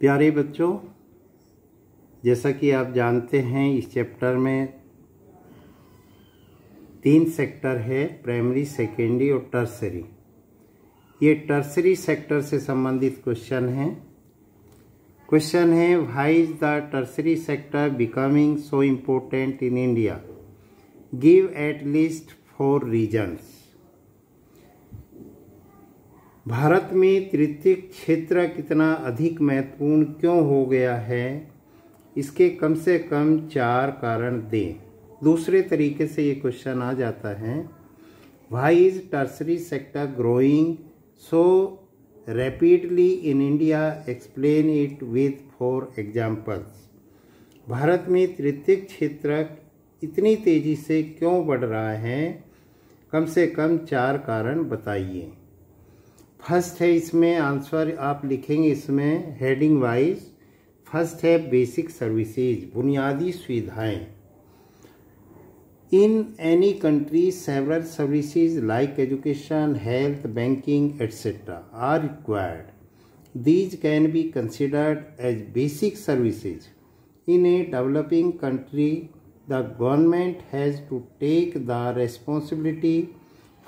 प्यारे बच्चों, जैसा कि आप जानते हैं, इस चैप्टर में तीन सेक्टर है, प्राइमरी, सेकेंडरी और टर्सरी। ये टर्सरी सेक्टर से संबंधित क्वेश्चन है। क्वेश्चन है why is the tertiary sector becoming so important in India give at least four reasons Bharat में तृतीय क्षेत्र कितना अधिक महत्वपूर्ण क्यों हो गया है? इसके कम से कम चार कारण दें। दूसरे तरीके से ये क्वेश्चन आ जाता है। Why is tertiary sector growing so rapidly in India explain it with for examples Bharat में तृतीय क्षेत्र इतनी तेज़ी से क्यों बढ़ रहा है? कम से कम चार कारण बताइए। फ़र्स्ट है इसमें आंसर आप लिखेंगे इसमें हेडिंग वाइज फ़र्स्ट है बेसिक सर्विसेज़ बुनियादी सुविधाएँ। In any country several services like education health banking etcetera are required these can be considered as basic services in a developing country the government has to take the responsibility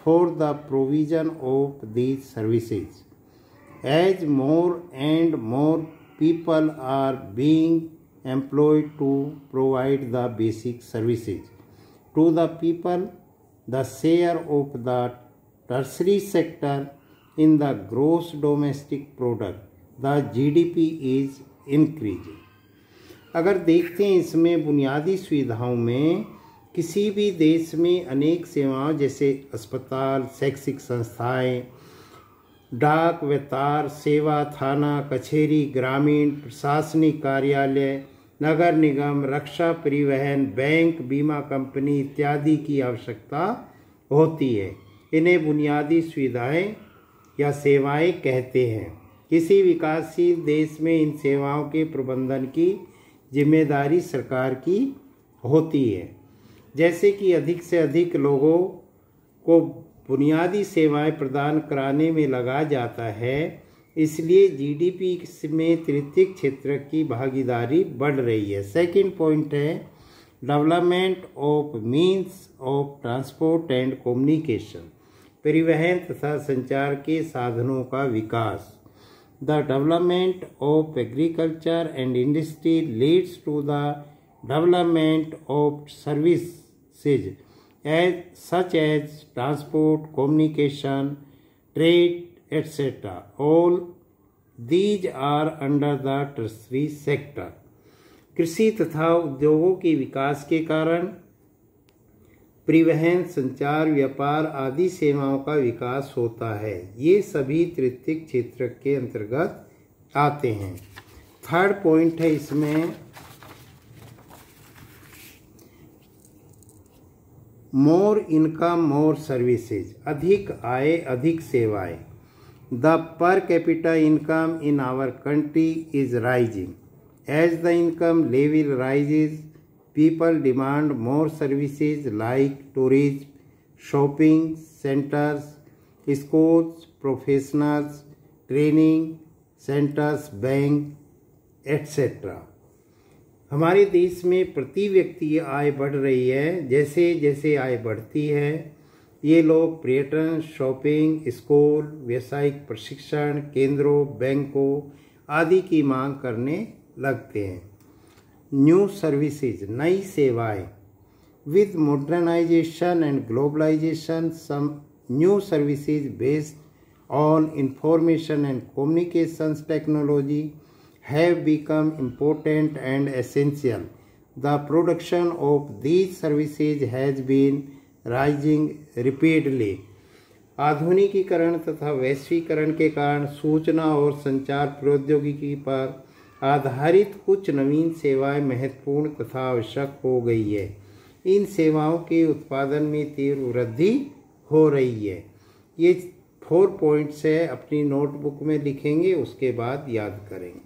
for the provision of these services. As more and more people are being employed to provide the basic services to the people, the share of the tertiary sector in the gross domestic product, the GDP is increasing. अगर देखते हैं इसमें बुनियादी सुविधाओं में किसी भी देश में अनेक सेवाओं जैसे अस्पताल, शैक्षिक संस्थाएँ, डाक वेतार सेवा, थाना, कचहरी, ग्रामीण, प्रशासनिक कार्यालय, नगर निगम, रक्षा परिवहन, बैंक, बीमा कंपनी इत्यादि की आवश्यकता होती है। इन्हें बुनियादी सुविधाएँ या सेवाएँ कहते हैं। किसी विकासशील देश में इन सेवाओं के प्रबंधन की ज़िम्मेदारी सरकार की होती है। जैसे कि अधिक से अधिक लोगों को बुनियादी सेवाएँ प्रदान कराने में लगा जाता है, इसलिए जीडीपी में तृतीय क्षेत्र की भागीदारी बढ़ रही है। सेकंड पॉइंट है development of means of transport and communication परिवहन तथा संचार के साधनों का विकास। The development of agriculture and industry leads to the development of services as such as transport communication trade etcetera all these are under the tertiary sector कृषि तथा उद्योगों के विकास के कारण परिवहन, संचार, व्यापार आदि सेवाओं का विकास होता है। ये सभी तृतीय क्षेत्र के अंतर्गत आते हैं। थर्ड पॉइंट है इसमें मोर इनकम मोर सर्विसेज़, अधिक आय, अधिक सेवाएँ। The per capita income in our country is rising. As the income level rises, people demand more services like tourism, shopping centres schools professionals, training centres, bank etcetera हमारे देश में प्रति व्यक्ति आय बढ़ रही है, जैसे जैसे आय बढ़ती है, ये लोग पर्यटन, शॉपिंग, स्कूल, व्यावसायिक प्रशिक्षण, केंद्रों, बैंकों आदि की मांग करने लगते हैं। न्यू सर्विसेज़, नई सेवाएँ। With modernisation and globalisation, some new services based on information and communications technology have become important and essential. The production of these services has been rising rapidly. आधुनिकीकरण तथा वैश्वीकरण के कारण सूचना और संचार प्रौद्योगिकी पर आधारित कुछ नवीन सेवाएँ महत्वपूर्ण तथा आवश्यक हो गई है इन सेवाओं के उत्पादन में तीव्र वृद्धि हो रही है ये फोर पॉइंट्स है, अपनी नोटबुक में लिखेंगे, उसके बाद याद करेंगे